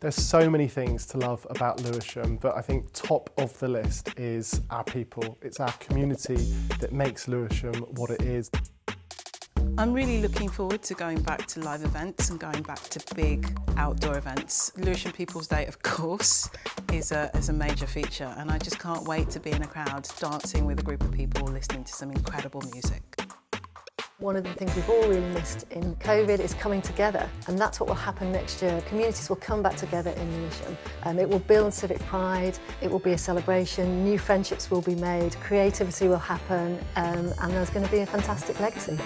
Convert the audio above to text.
There's so many things to love about Lewisham, but I think top of the list is our people. It's our community that makes Lewisham what it is. I'm really looking forward to going back to live events and going back to big outdoor events. Lewisham People's Day, of course, is a, is a major feature and I just can't wait to be in a crowd dancing with a group of people listening to some incredible music. One of the things we've all really missed in COVID is coming together, and that's what will happen next year. Communities will come back together in Lewisham. Um, it will build civic pride, it will be a celebration, new friendships will be made, creativity will happen, um, and there's going to be a fantastic legacy.